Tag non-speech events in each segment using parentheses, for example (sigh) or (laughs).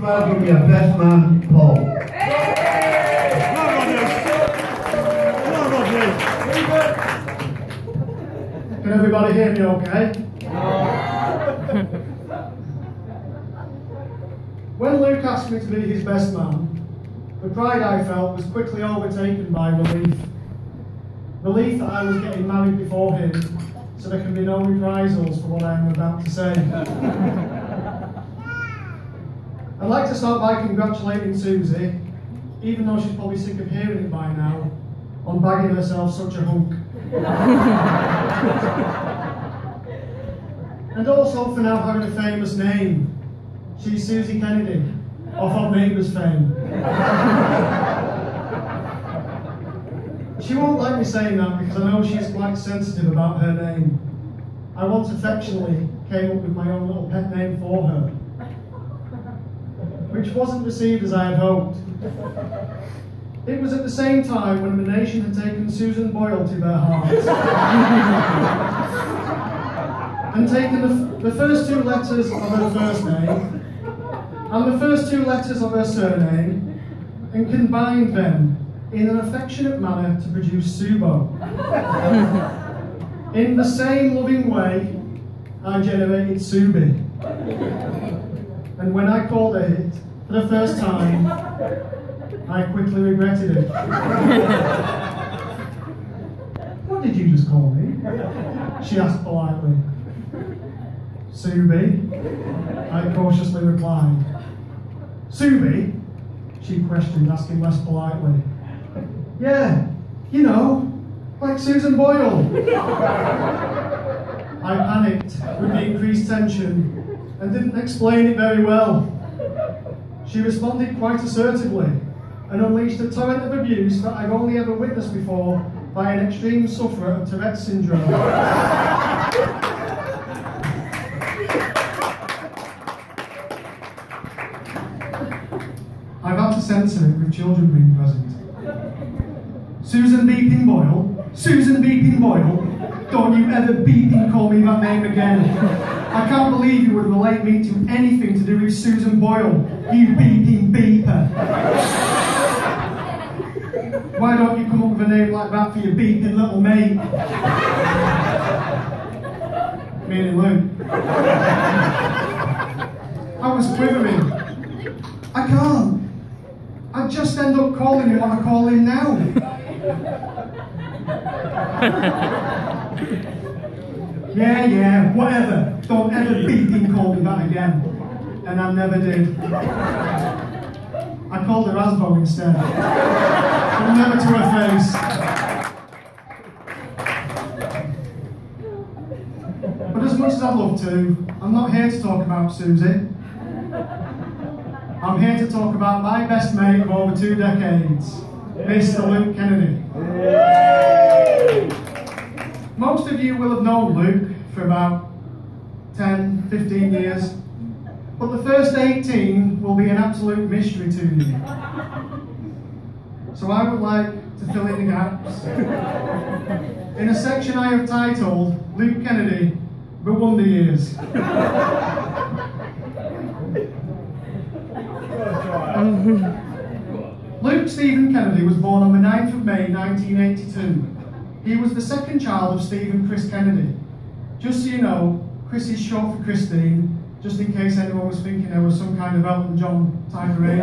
Welcome your best man, Paul. Can everybody hear me okay? (laughs) when Luke asked me to be his best man, the pride I felt was quickly overtaken by relief. Relief that I was getting married before him, so there can be no reprisals for what I am about to say. (laughs) I'd like to start by congratulating Suzi, even though she's probably sick of hearing it by now, on bagging herself such a hunk. (laughs) and also for now having a famous name. She's Suzi Kennedy, of Odd Neighbours fame. she won't like me saying that because I know she's quite sensitive about her name. I once affectionately came up with my own little pet name for her, which wasn't received as I had hoped. It was at the same time when the nation had taken Susan Boyle to their hearts (laughs) and taken the, the first two letters of her first name and the first two letters of her surname and combined them in an affectionate manner to produce Subo. in the same loving way, I generated Subi. And when I called it for the first time, I quickly regretted it. what did you just call me? She asked politely. Subi, I cautiously replied. Subi? She questioned, asking less politely. Yeah, you know, like Susan Boyle. I panicked with the increased tension and didn't explain it very well. She responded quite assertively and unleashed a torrent of abuse that I've only ever witnessed before by an extreme sufferer of Tourette's syndrome. I've had to censor it with children being present. Susan Beeping Boyle, Susan Beeping Boyle, don't you ever beeping call me that name again. I can't believe you would relate me to anything to do with Susan Boyle, you beeping beeper. Why don't you come up with a name like that for your beeping little mate? Meaning Luke. I was quivering. I can't. I just end up calling him what I call him now. (laughs) yeah, yeah, whatever. Don't ever beeping call me that again. And I never did. I called her Asbo instead. But never to her face. But as much as I'd love to, I'm not here to talk about Suzi. I'm here to talk about my best mate of over two decades, Mr. Luke Kennedy. Most of you will have known Luke for about 10, 15 years, but the first 18 will be an absolute mystery to you. So I would like to fill in the gaps. In a section I have titled Luke Kennedy, The Wonder Years. (laughs) Luke Stephen Kennedy was born on the 9th of May 1982. He was the second child of Steve and Chris Kennedy. Just so you know, Chris is short for Christine, just in case anyone was thinking there was some kind of Elton John type of age.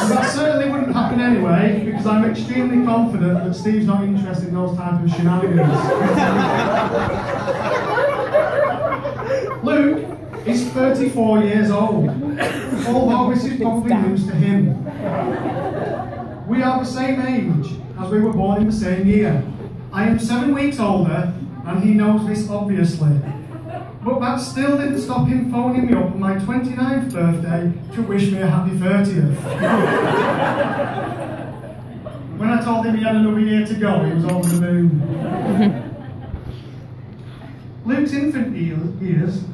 and that certainly wouldn't happen anyway, because I'm extremely confident that Steve's not interested in those type of shenanigans. Luke is 34 years old, although this is probably news to him. We are the same age, as we were born in the same year. I am seven weeks older, and he knows this obviously. But that still didn't stop him phoning me up on my 29th birthday to wish me a happy 30th. when I told him he had another year to go, he was over the moon. (laughs) Luke's infant years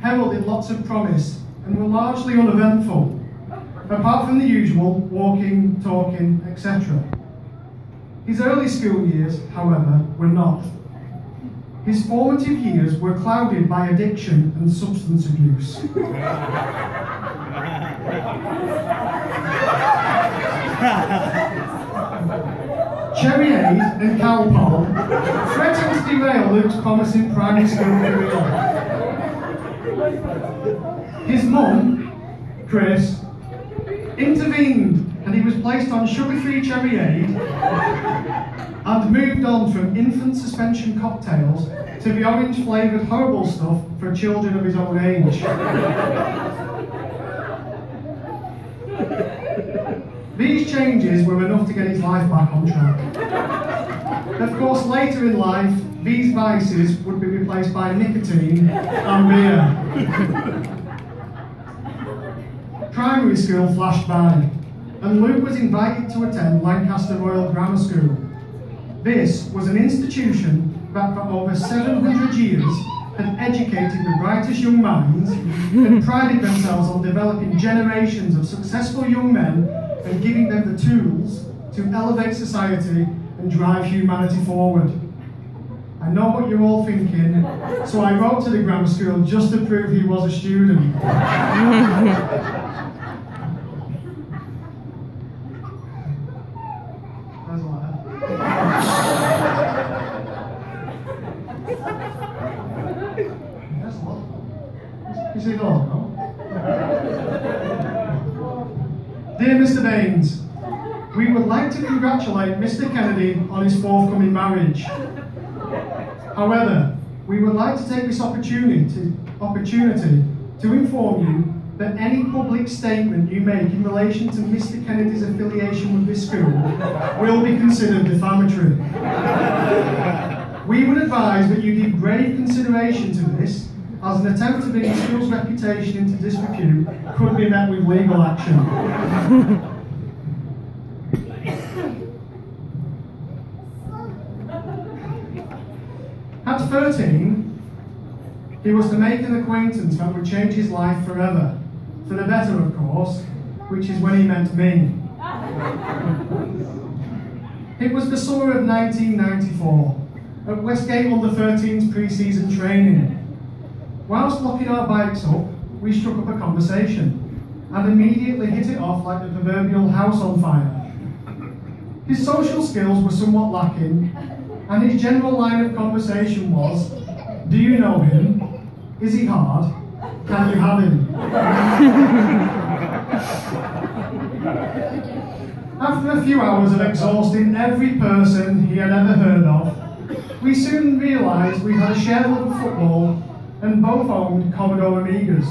heralded lots of promise and were largely uneventful, apart from the usual walking, talking, etc. His early school years, however, were not. His formative years were clouded by addiction and substance abuse. Cherryade and Calpol threatened to derail Luke's promising primary school career. His mum, Chris, intervened and he was placed on sugar-free cherryade and moved on from infant suspension cocktails to the orange-flavoured horrible stuff for children of his own age. These changes were enough to get his life back on track. Of course, later in life, these vices would be replaced by nicotine and beer. Primary school flashed by, and Luke was invited to attend Lancaster Royal Grammar School. This was an institution that for over 700 years had educated the brightest young minds and prided themselves on developing generations of successful young men and giving them the tools to elevate society and drive humanity forward. I know what you're all thinking, so I wrote to the grammar school just to prove he was a student. (laughs) There's a laugh. There's a no? Dear Mr. Baines, we would like to congratulate Mr. Kennedy on his forthcoming marriage. However, we would like to take this opportunity, opportunity to inform you that any public statement you make in relation to Mr. Kennedy's affiliation with this school will be considered defamatory. We would advise that you give grave consideration to this, as an attempt to bring the school's reputation into disrepute could be met with legal action. At 13, he was to make an acquaintance that would change his life forever. For the better, of course, which is when he meant me. It was the summer of 1994, at Westgate Under 13's pre-season training. Whilst locking our bikes up, we struck up a conversation and immediately hit it off like the proverbial house on fire. His social skills were somewhat lacking, and his general line of conversation was, Do you know him? Is he hard? Can you have him? After a few hours of exhausting every person he had ever heard of, we soon realised we had a shared love of football and both owned Commodore Amigas.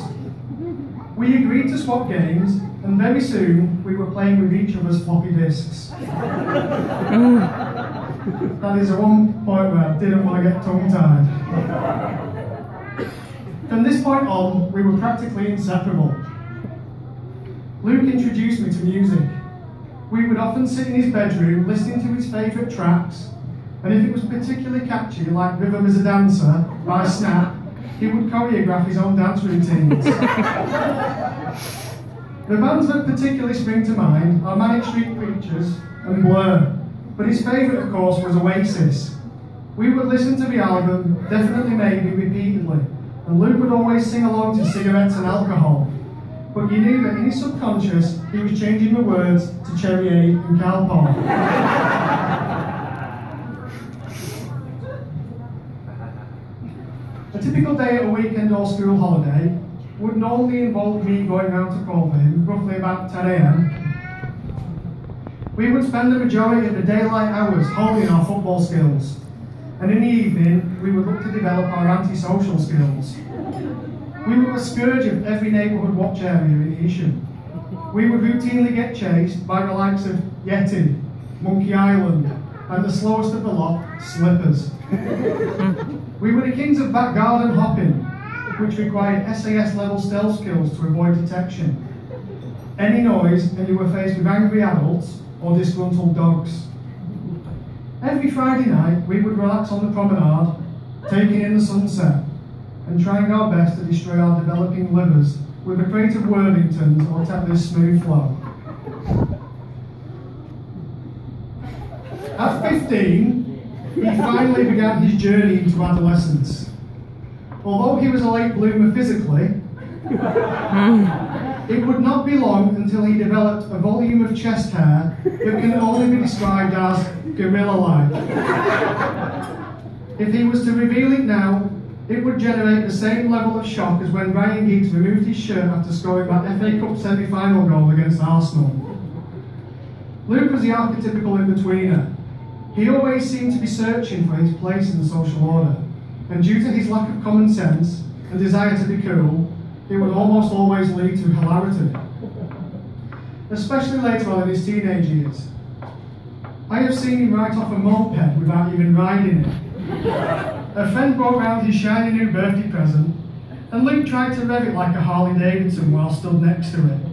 We agreed to swap games, and very soon we were playing with each other's floppy disks. that is the one point where I didn't want to get tongue tied. From this point on, we were practically inseparable. Luke introduced me to music. We would often sit in his bedroom listening to his favourite tracks, and if it was particularly catchy, like Rhythm is a Dancer by Snap, he would choreograph his own dance routines. (laughs) the bands that particularly spring to mind are Manic Street Preachers and Blur, but his favourite, of course, was Oasis. We would listen to the album Definitely Maybe repeatedly, and Luke would always sing along to cigarettes and alcohol. But you knew that in his subconscious, he was changing the words to Cherry and Calpol. (laughs) A typical day at a weekend or school holiday would normally involve me going out to for roughly about 10 a.m. We would spend the majority of the daylight hours honing our football skills, and in the evening we would look to develop our antisocial skills. We were a scourge of every neighbourhood watch area in Heysham. We would routinely get chased by the likes of Yeti, Monkey Island, and the slowest of the lot, Slippers. (laughs) we were the kings of back garden hopping, which required SAS level stealth skills to avoid detection. Any noise and you were faced with angry adults or disgruntled dogs. Every Friday night we would relax on the promenade, taking in the sunset, and trying our best to destroy our developing livers with a crate of Worthingtons or Tetley's smooth flow. At 15, he finally began his journey into adolescence. Although he was a late bloomer physically, (laughs) it would not be long until he developed a volume of chest hair that can only be described as gorilla-like. If he was to reveal it now, it would generate the same level of shock as when Ryan Giggs removed his shirt after scoring that FA Cup semi-final goal against Arsenal. Luke was the archetypical in-betweener. He always seemed to be searching for his place in the social order, and due to his lack of common sense and desire to be cool, it would almost always lead to hilarity. (laughs) Especially later on in his teenage years. I have seen him ride off a moped without even riding it. A friend brought round his shiny new birthday present, and Luke tried to rev it like a Harley Davidson while stood next to it.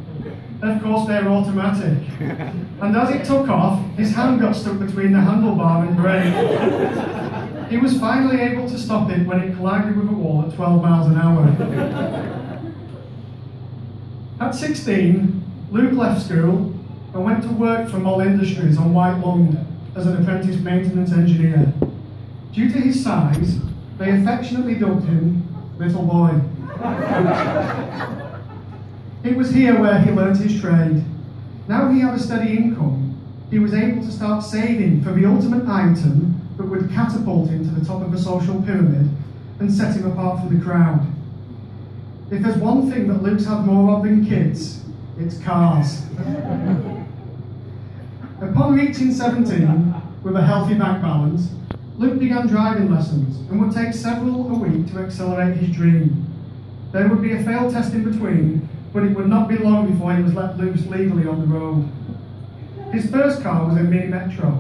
Of course, they're automatic. (laughs) And as it took off, his hand got stuck between the handlebar and brake. He was finally able to stop it when it collided with a wall at 12 miles an hour. At 16, Luke left school and went to work for Moll Industries on White Lund as an apprentice maintenance engineer. Due to his size, they affectionately dubbed him Little Boy. It was here where he learnt his trade. Now he had a steady income, he was able to start saving for the ultimate item that would catapult him to the top of the social pyramid and set him apart from the crowd. If there's one thing that Luke's had more of than kids, it's cars. (laughs) Upon reaching 17, with a healthy bank balance, Luke began driving lessons and would take several a week to accelerate his dream. There would be a failed test in between, but it would not be long before he was let loose legally on the road. His first car was a Mini Metro,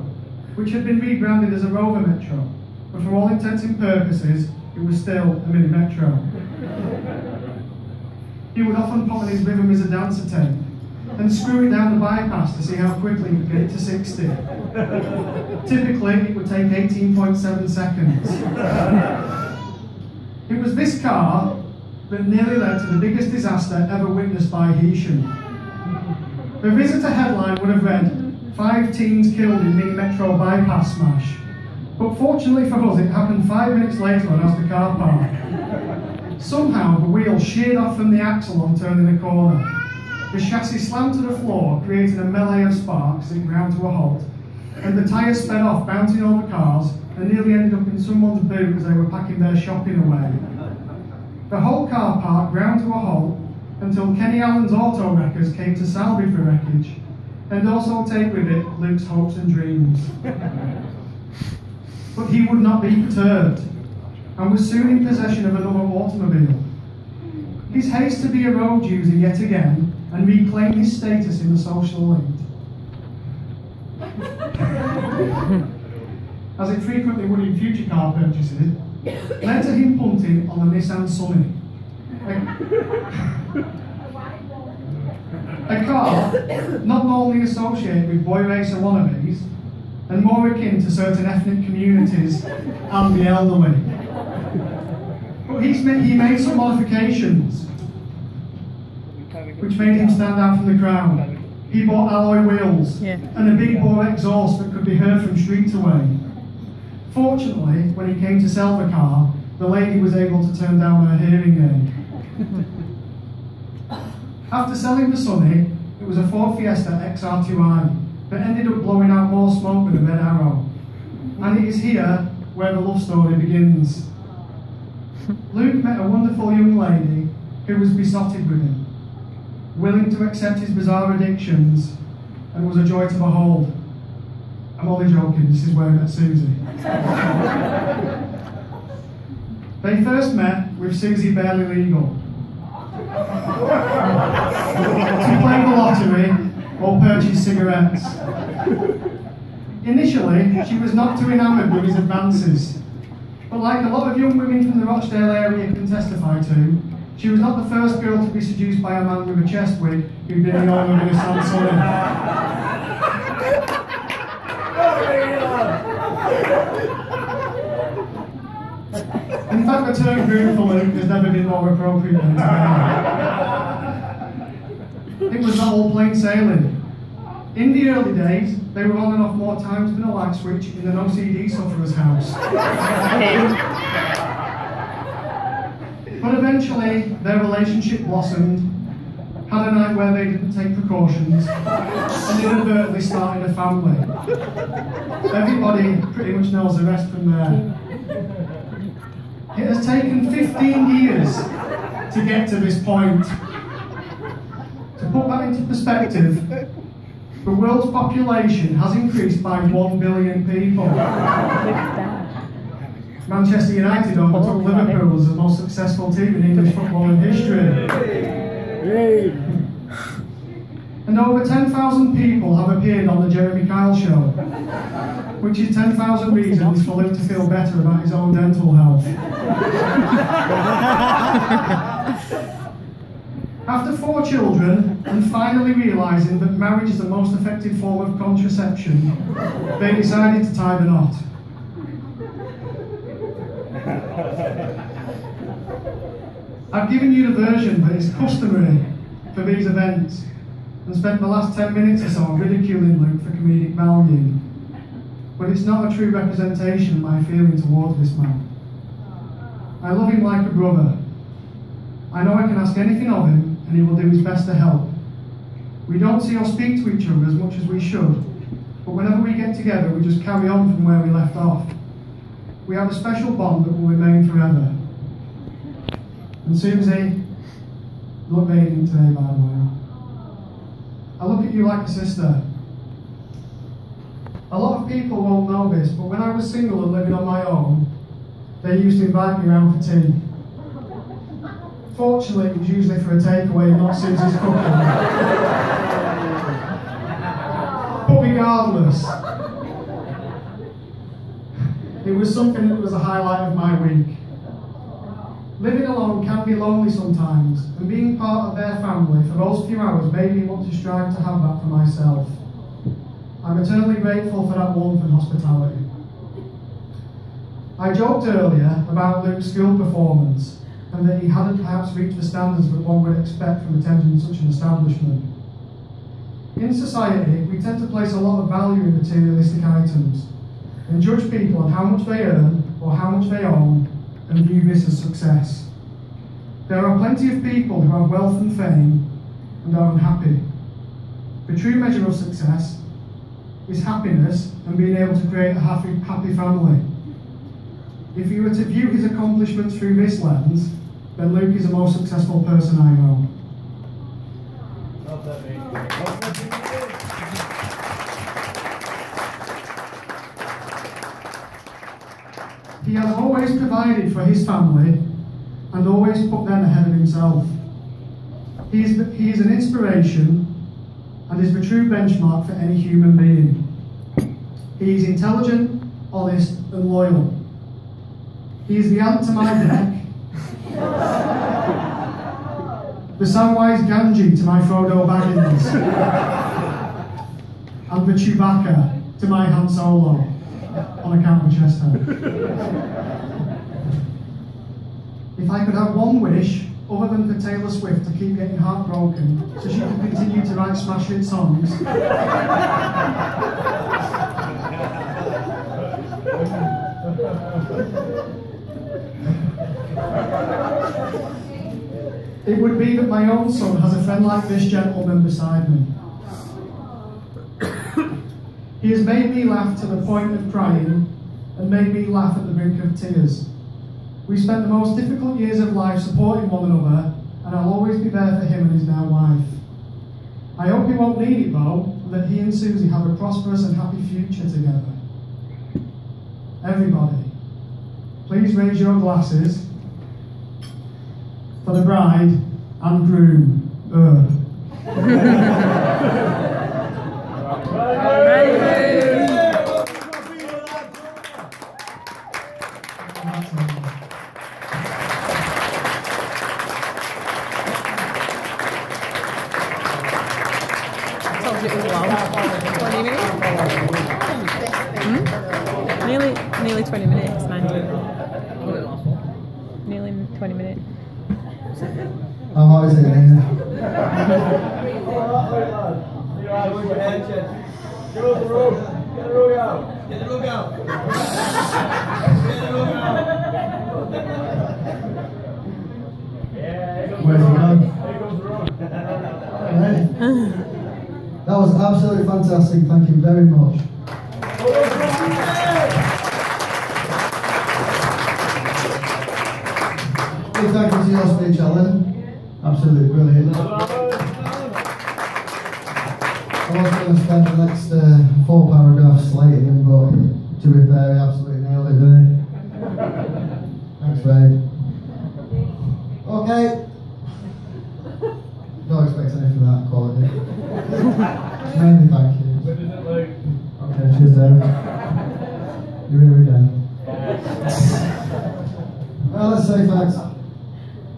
which had been rebranded as a Rover Metro, but for all intents and purposes, it was still a Mini Metro. He would often put on his rhythm as a dancer tape and screw it down the bypass to see how quickly he could get to 60. Typically, it would take 18.7 seconds. It was this car that nearly led to the biggest disaster ever witnessed by Heysham. The visitor headline would have read, Five teens killed in Mini Metro bypass smash. But fortunately for us, it happened five minutes later on Asda car park. Somehow, the wheel sheared off from the axle on turning the corner. The chassis slammed to the floor, creating a melee of sparks it ground to a halt, and the tyres sped off, bouncing over cars, and nearly ended up in someone's boot as they were packing their shopping away. The whole car park ground to a halt until Kenny Allen's auto wreckers came to salvage the wreckage and also take with it Luke's hopes and dreams. but he would not be perturbed and was soon in possession of another automobile. His haste to be a road user yet again and reclaim his status in the social elite. As it frequently would in future car purchases, to him punting on the Nissan Sunny. A, a car not normally associated with boy racer wannabes and more akin to certain ethnic communities and the elderly. But he's made, he made some modifications which made him stand out from the crowd. He bought alloy wheels Yeah. and a big bore exhaust that could be heard from streets away. Fortunately, when he came to sell the car, the lady was able to turn down her hearing aid. (laughs) After selling the Sunny, it was a Ford Fiesta XR2i that ended up blowing out more smoke than a red arrow. And it is here where the love story begins. Luke met a wonderful young lady who was besotted with him, willing to accept his bizarre addictions, and was a joy to behold. I'm only joking, this is where I met Suzi. they first met with Suzi Barely Legal to play the lottery or purchase cigarettes. Initially, she was not too enamoured with his advances, but like a lot of young women from the Rochdale area can testify to, she was not the first girl to be seduced by a man with a chest wig who'd been in all over his Sunny. In fact, the term Luke has never been more appropriate than today. It was not all plain sailing. In the early days, they were on and off more times than a light switch in an OCD sufferer's house. but eventually, their relationship blossomed, had a night where they didn't take precautions, and inadvertently started a family. Everybody pretty much knows the rest from there. It has taken 15 years to get to this point. To put that into perspective, the world's population has increased by 1 billion people. Manchester United overtook Liverpool as the most successful team in English football in history. And over 10,000 people have appeared on the Jeremy Kyle Show, which is 10,000 reasons for Luke to feel better about his own dental health. After four children, and finally realising that marriage is the most effective form of contraception, they decided to tie the knot. I've given you the version that is customary for these events and spent the last 10 minutes or so ridiculing Luke for comedic value. But it's not a true representation of my feeling towards this man. I love him like a brother. I know I can ask anything of him and he will do his best to help. We don't see or speak to each other as much as we should, but whenever we get together, we just carry on from where we left off. We have a special bond that will remain forever. And Suzi, look bathing today, by the way. I look at you like a sister. A lot of people won't know this, but when I was single and living on my own, they used to invite me around for tea. Fortunately, it was usually for a takeaway, not Suzi's cooking. but regardless, it was something that was a highlight of my week. Living alone can be lonely sometimes, and being part of their family for those few hours made me want to strive to have that for myself. I'm eternally grateful for that warmth and hospitality. I joked earlier about Luke's school performance and that he hadn't perhaps reached the standards that one would expect from attending such an establishment. In society, we tend to place a lot of value in materialistic items and judge people on how much they earn or how much they own and view this as success. There are plenty of people who have wealth and fame and are unhappy. The true measure of success is happiness and being able to create a happy, happy family. If you were to view his accomplishments through this lens, then Luke is the most successful person I know. He has always provided for his family and always put them ahead of himself. He is, he is an inspiration and is the true benchmark for any human being. He is intelligent, honest, and loyal. He is the Ant to my (laughs) Dec, the Samwise Gamgee to my Frodo Baggins, (laughs) and the Chewbacca to my Han Solo on account of chest hair. (laughs) If I could have one wish, other than for Taylor Swift to keep getting heartbroken, so she can continue to write smash hit songs. it would be that my own son has a friend like this gentleman beside me. He has made me laugh to the point of crying and made me laugh at the brink of tears. We spent the most difficult years of life supporting one another, and I'll always be there for him and his now wife. I hope he won't need it though, and that he and Suzi have a prosperous and happy future together. Everybody, please raise your glasses for the bride and groom. Told Where's he gone? That was absolutely fantastic. Thank you very much. Big thank you to your speech, Alan. Absolutely brilliant. I was going to spend the next uh, four paragraphs slating him, but to be fair, he absolutely nailed it, didn't he? Thanks, Ray. Okay. Don't expect anything of that quality. Mainly thank you. What is it like? Okay, cheers, Dave. You're here again. Well, let's say facts.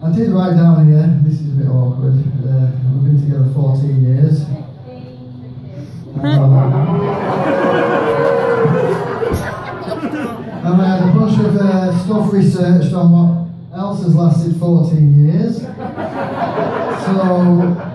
I did write down here, this is a bit awkward. Uh, we've been together 14 years. and I had a bunch of researched on what else has lasted 14 years. So,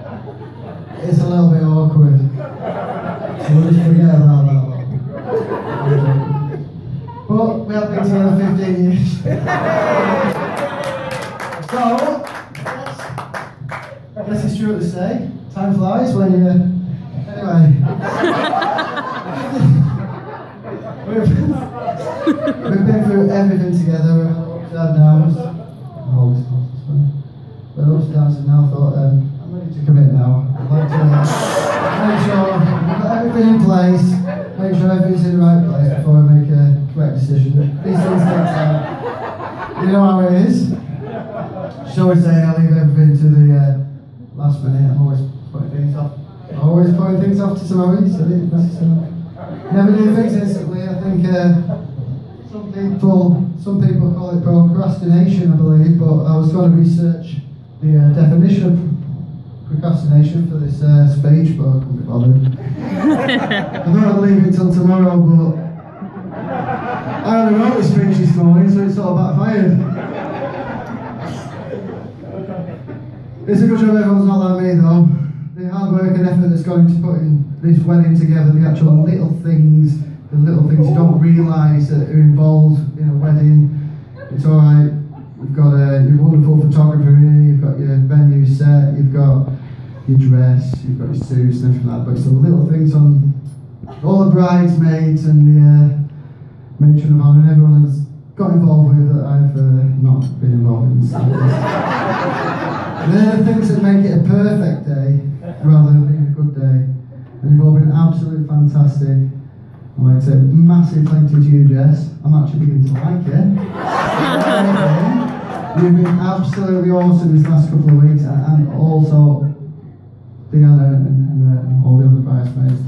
Never do things instantly. I think uh, some people some people call it procrastination, I believe, but I was trying to research the uh, definition of procrastination for this uh, speech, but I couldn't be bothered. (laughs) I thought I'd leave it till tomorrow, but I only wrote the speech this morning, so it's all backfired. It's a good job everyone's not like me though. The hard work and effort that's going to put in this wedding together, the actual little things, the little things you don't realise that are involved in a wedding. It's alright. You've got a your wonderful photographer here, you've got your venue set, you've got your dress, you've got your suits and everything like that. But it's the little things on all the bridesmaids and the uh, matron of honour and everyone that's got involved with that I've uh, not been involved in. So (laughs) they're the things that make it a perfect day rather than a good day. And you've all been absolutely fantastic. I'd like to say massive thank you to you, Jess. I'm actually beginning to like it. (laughs) You've been absolutely awesome this last couple of weeks, and, and also and, and, uh, and all the other bridesmaids.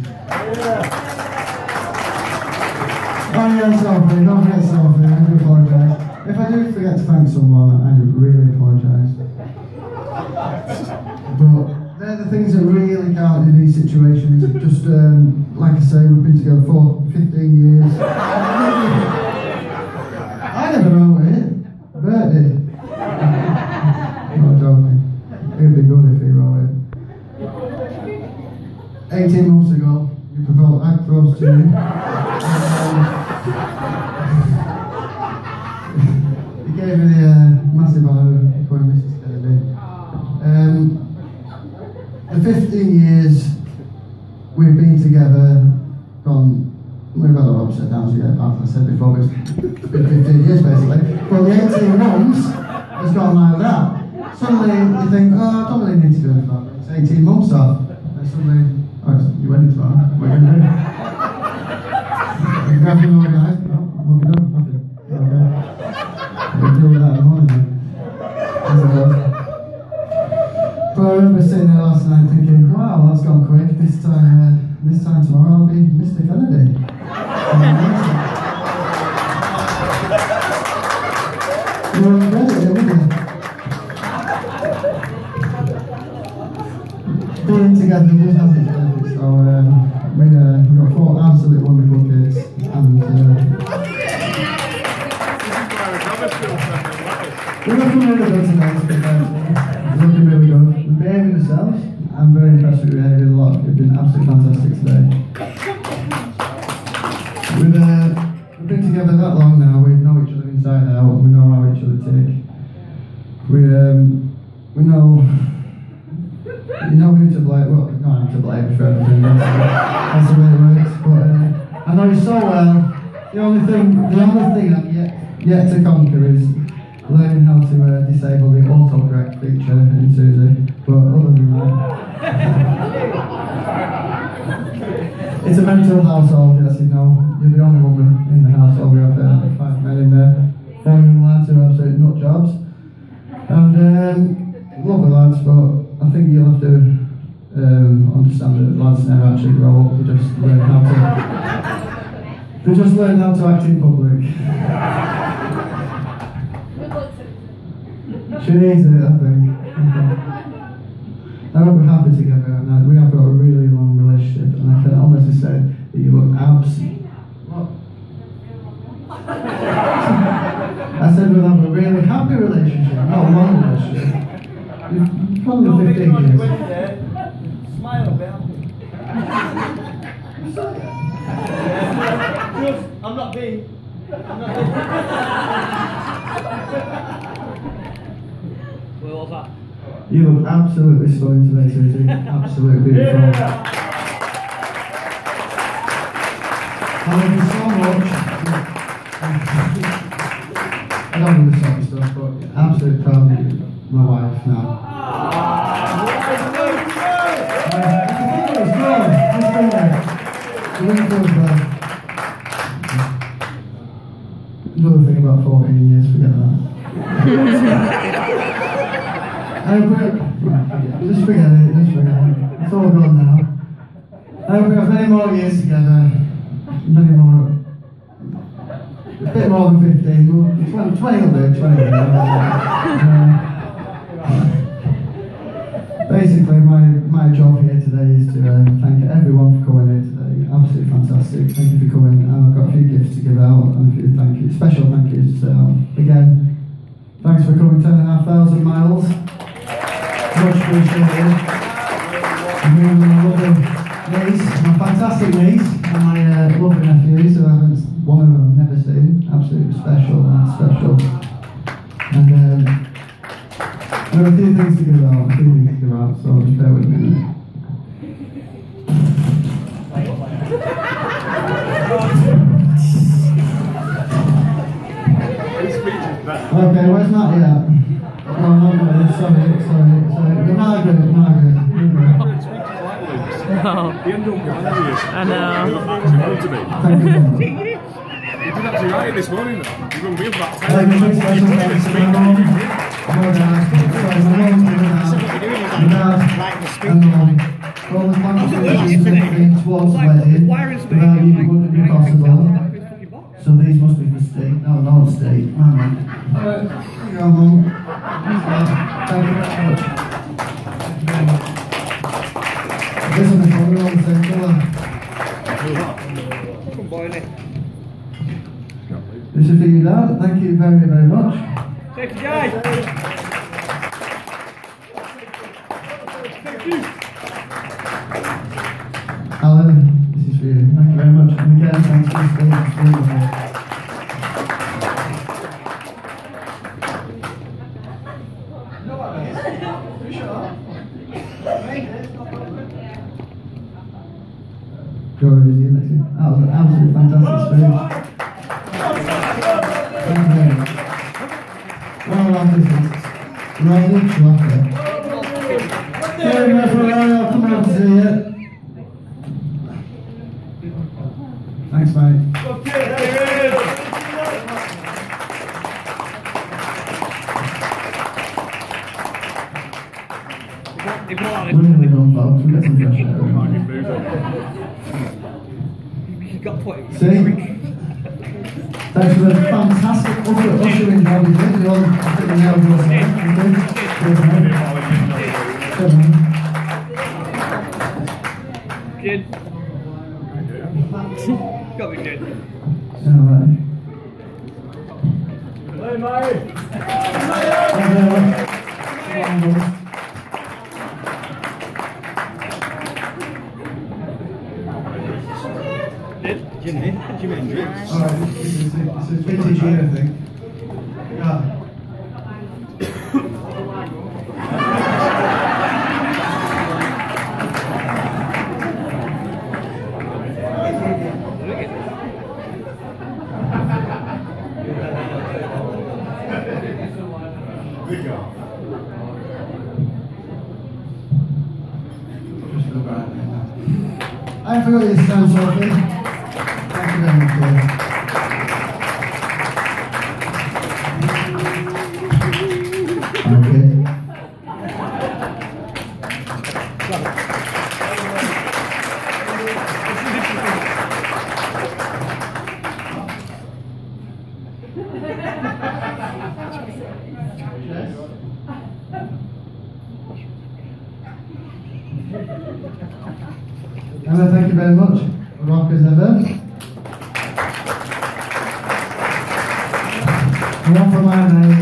Oh yeah, Sophie, don't forget Sophie, I do apologise. If I do forget to thank someone, I do really apologise. But they're the things that really count in these situations. Just um, like I say, we've been together for 15 years. I never wrote it. Bert did. no, joking. It'd be good if he wrote it. 18 months ago, you proposed, I proposed to you. Gone, we've had our ups and downs yet, as I said before, it's been 15 years basically. But the 18 months has gone like that. Suddenly you think, oh, I don't really need to do anything about it. It's 18 months off. And suddenly, oh, it's your wedding tomorrow. What are you going (laughs) to do? You We've, uh, we've been together that long now. We know each other inside out. We know how each other tick. We um, we know you know who to blame. Well, not who to blame for everything. That's, that's the way it works. But uh, I know you so well. The only thing, the only thing I'm yet yet to conquer is learning how to uh, disable the autocorrect feature in Suzi. But other than that, (laughs) it's a mental household, yes, you know. You're the only woman in the household. We have uh, five men in there, four young lads who have absolute nut jobs. And um, love the lads, but I think you'll have to um, understand that lads never actually grow up. They just learn how to. They just learn how to act in public. (laughs) She needs it, I think. I hope we're happy together, and uh, we have got a really long relationship, and I can honestly say that you look absolutely. (laughs) I said we'll have a really happy relationship, not a long relationship. You've probably 15 years. Smile a bit. (laughs) (laughs) Just, I'm not being. I'm not being. Well, what's that? You look absolutely stunning today, Suzi. Absolutely beautiful. Thank more years together. Many more. A bit more than 15. well, 20, 20 will do, 20 will do. Uh, Basically, my, my job here today is to uh, thank everyone for coming here today. Absolutely fantastic. Thank you for coming. And I've got a few gifts to give out and a few thank you, special thank yous out. Again, thanks for coming 10,500 miles. Much appreciated. Fantastic niece, and my uh, lovely nephews who I haven't, one of them I've never seen. Absolutely special, and special. No. He ended up behind you. I know. He looked actually well to me. Thank (laughs) you. very much. He did actually right this morning though. He rung me up about Hey, 10 big minutes. special thanks to my mum, my dad, sorry, my mum, my dad, my dad, and my mum. For all the contributions they've made towards the you wouldn't be. So these must be for Steve. No, not Steve. My man. Alright, here you mum. Thank you very much. This is for you, Dad. Thank you very, very much. Take it, guys. Alan, this is for you. Thank you very much. And again, thanks for staying. It's George, is he next to you? That was an absolutely fantastic speech. Thank you. Well, Riley Schlocker. Very much, Riley. I'll come out to see you. Thanks, mate. Really done, folks. We got some fresh air. You got Jimi Hendrix. Jimi Hendrix. Alright, this is vintage anything. Emma, thank you very much. Rock as ever. One for my name.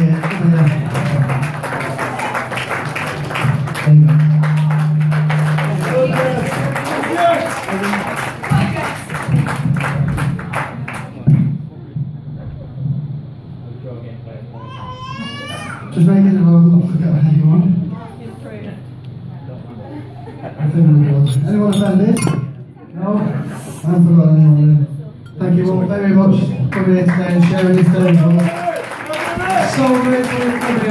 Elizabeth and Sharon Istanbul. So grateful for